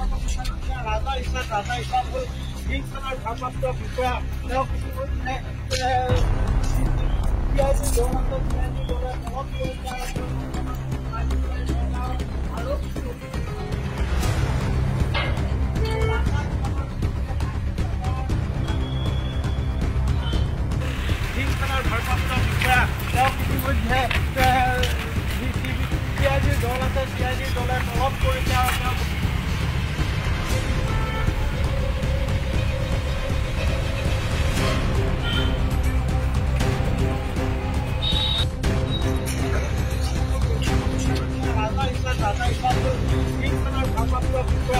ভারপ্রাপ্ত বিষয়া তেও কিছু বুঝে পিঁয়াজের দল আছে পিঁয়াজের দলের অভাব করেছে Bro.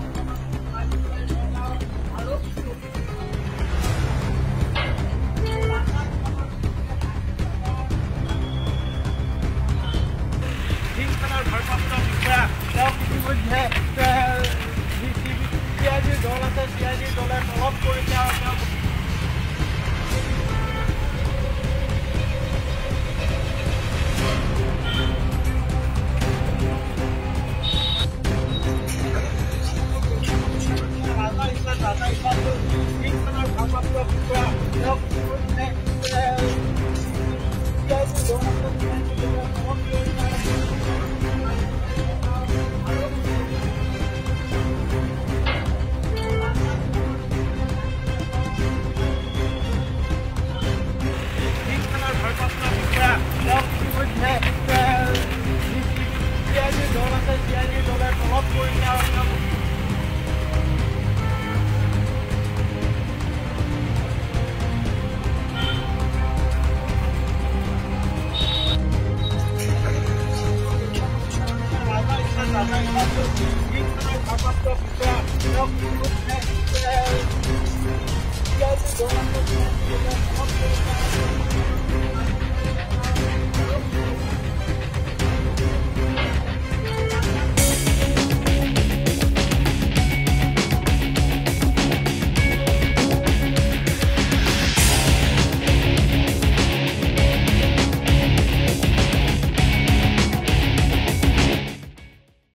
फूड है Help me, stop, stop, stop, stop,